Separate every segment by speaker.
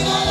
Speaker 1: Yeah.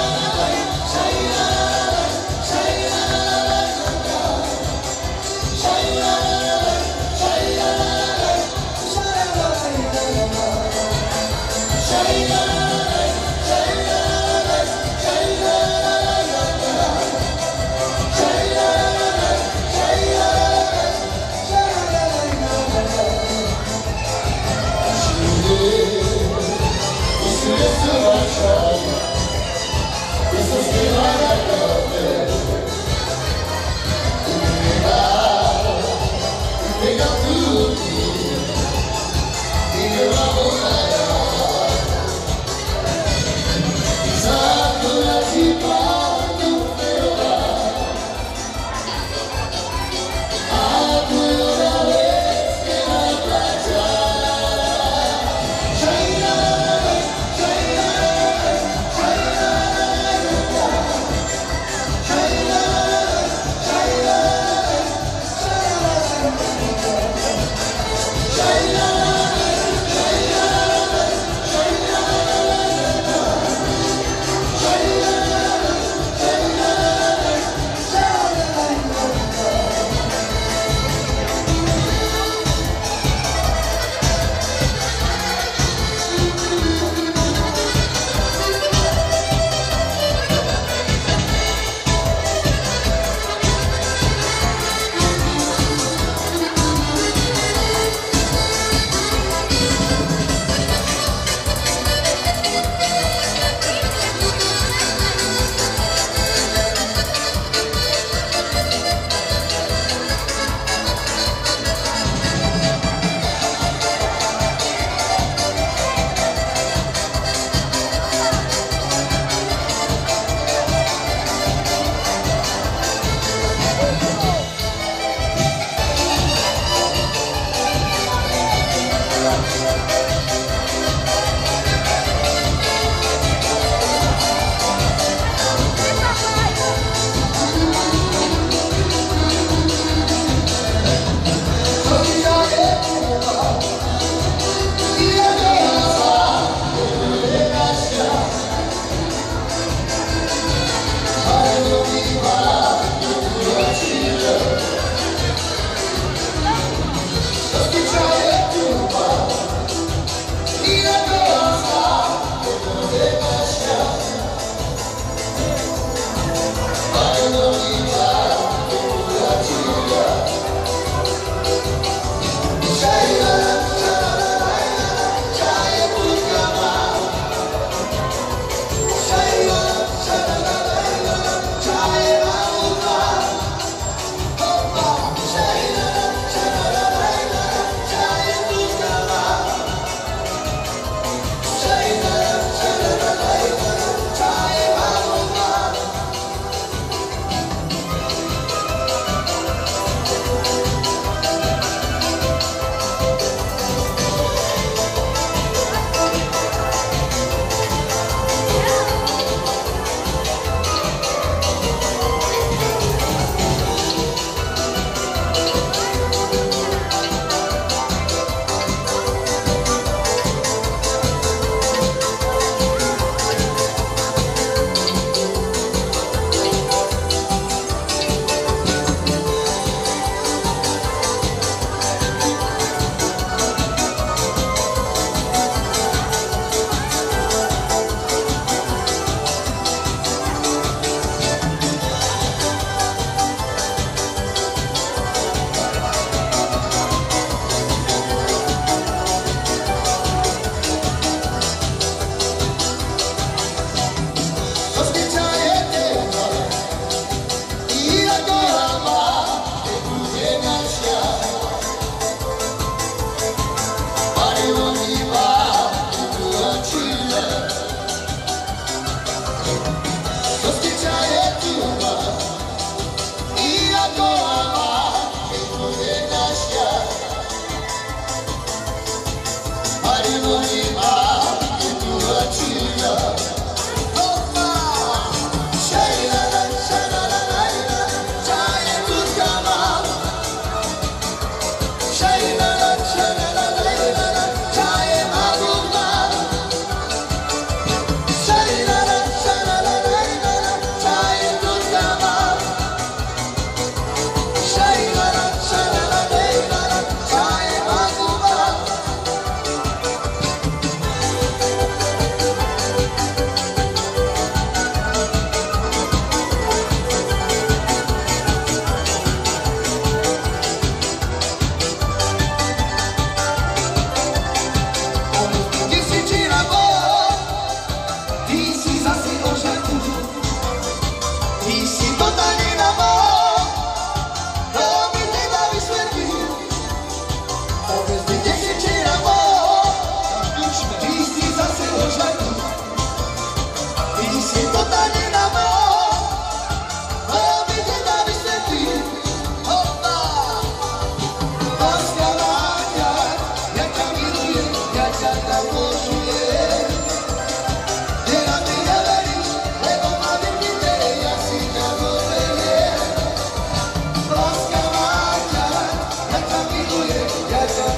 Speaker 1: Yes,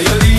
Speaker 1: io lì